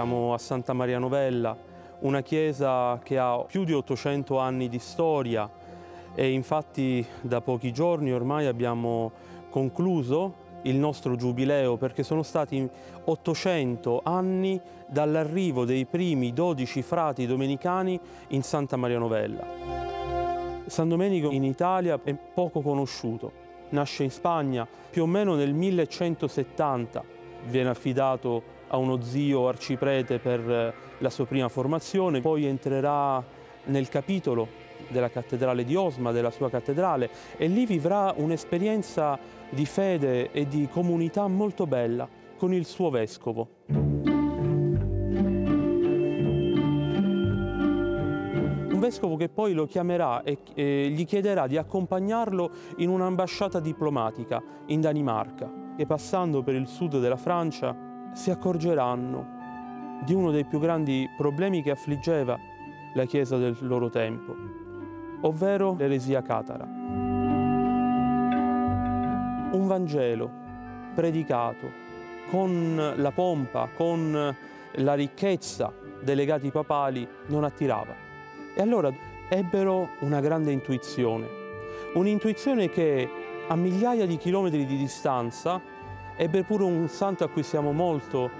siamo a Santa Maria Novella, una chiesa che ha più di 800 anni di storia e infatti da pochi giorni ormai abbiamo concluso il nostro giubileo perché sono stati 800 anni dall'arrivo dei primi 12 frati domenicani in Santa Maria Novella. San Domenico in Italia è poco conosciuto, nasce in Spagna più o meno nel 1170, viene affidato a uno zio arciprete per la sua prima formazione, poi entrerà nel capitolo della cattedrale di Osma, della sua cattedrale, e lì vivrà un'esperienza di fede e di comunità molto bella con il suo vescovo. Un vescovo che poi lo chiamerà e gli chiederà di accompagnarlo in un'ambasciata diplomatica in Danimarca e passando per il sud della Francia si accorgeranno di uno dei più grandi problemi che affliggeva la Chiesa del loro tempo, ovvero l'eresia catara. Un Vangelo predicato con la pompa, con la ricchezza dei legati papali non attirava. E allora ebbero una grande intuizione, un'intuizione che a migliaia di chilometri di distanza ebbe pure un santo a cui siamo molto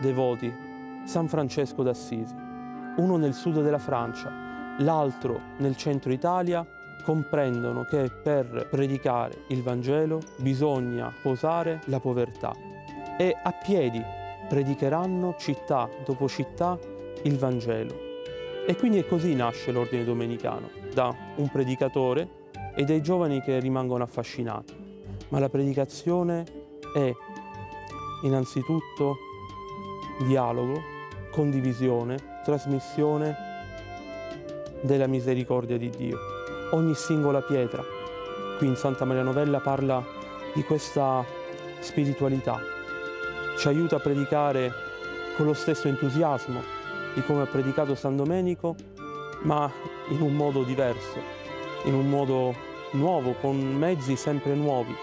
devoti, San Francesco d'Assisi, uno nel sud della Francia, l'altro nel centro Italia, comprendono che per predicare il Vangelo bisogna posare la povertà e a piedi predicheranno città dopo città il Vangelo. E quindi è così nasce l'ordine domenicano, da un predicatore e dai giovani che rimangono affascinati. Ma la predicazione è innanzitutto dialogo, condivisione, trasmissione della misericordia di Dio. Ogni singola pietra, qui in Santa Maria Novella, parla di questa spiritualità. Ci aiuta a predicare con lo stesso entusiasmo di come ha predicato San Domenico, ma in un modo diverso, in un modo nuovo, con mezzi sempre nuovi.